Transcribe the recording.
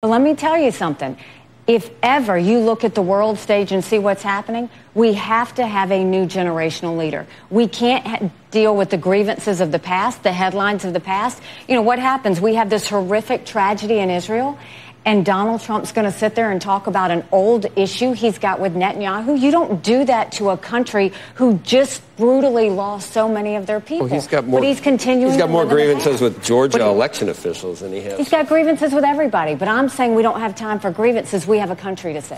But let me tell you something. If ever you look at the world stage and see what's happening, we have to have a new generational leader. We can't deal with the grievances of the past, the headlines of the past. You know, what happens? We have this horrific tragedy in Israel, and Donald Trump's going to sit there and talk about an old issue he's got with Netanyahu. You don't do that to a country who just brutally lost so many of their people. Well, he's got more. But he's continuing. He's got more live in the grievances with Georgia he- election officials than he has. He's got grievances with everybody, but I'm saying we don't have time for grievances. We have a country to save.